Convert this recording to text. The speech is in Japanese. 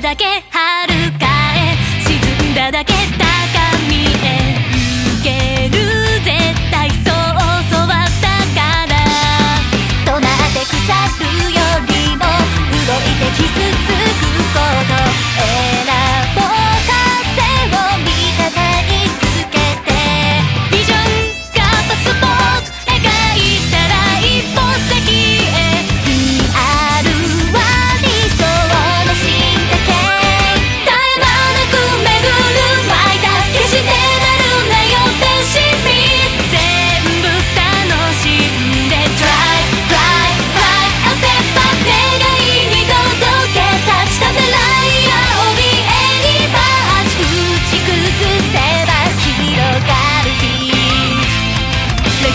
だけ遥かへ沈んだだけ